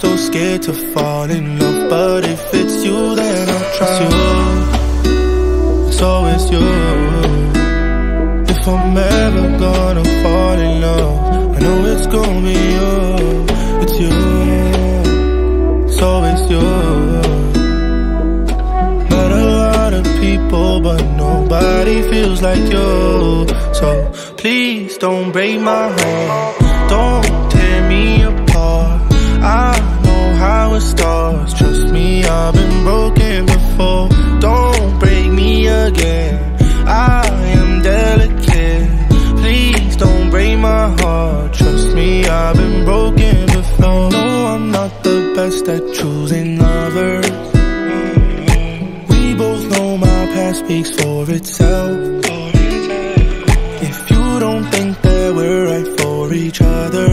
So scared to fall in love, but if it's you, then I'll try. It's you. It's always you. If I'm ever gonna fall in love, I know it's gonna be you. It's you. It's always you. Met a lot of people, but nobody feels like you. So please don't break my heart. The best at choosing lovers. We both know my past speaks for itself. If you don't think that we're right for each other,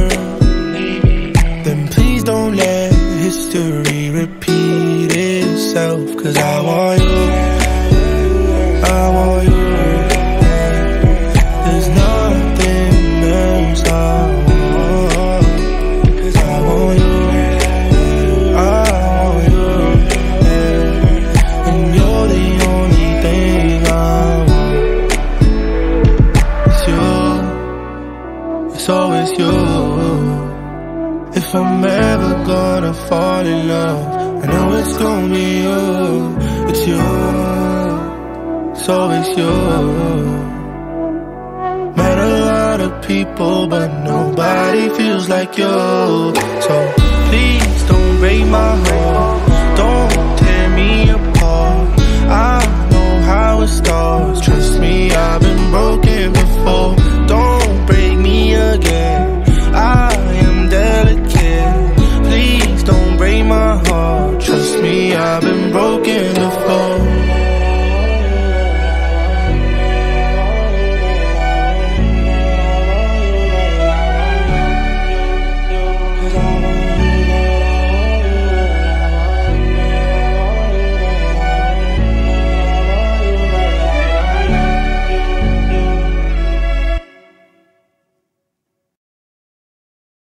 then please don't let history repeat itself. Cause I want you. If I'm ever gonna fall in love, I know it's gonna be you. It's you. It's always you. Met a lot of people, but nobody feels like you. So please don't break my heart. I've been broken.